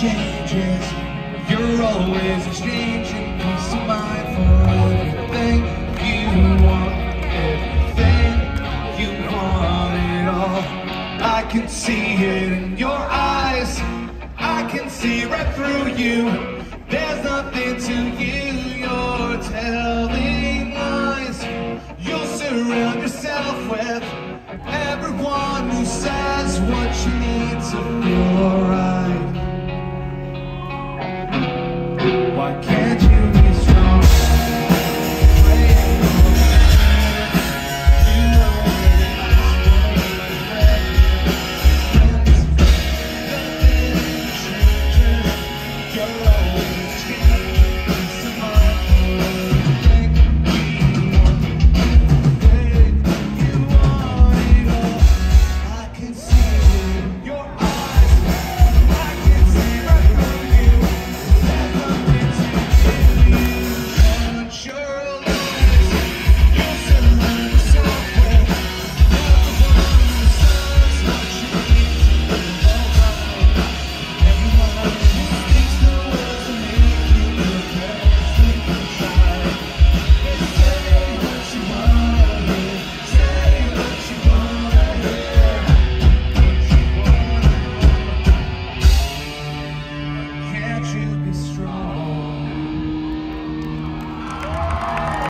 changes. You're always exchanging peace of mind for everything you want, everything you want it all. I can see it in your eyes. I can see right through you. There's nothing to you. You're telling lies. You'll surround yourself with everyone who says what you need to feel alright. why can't you? strong.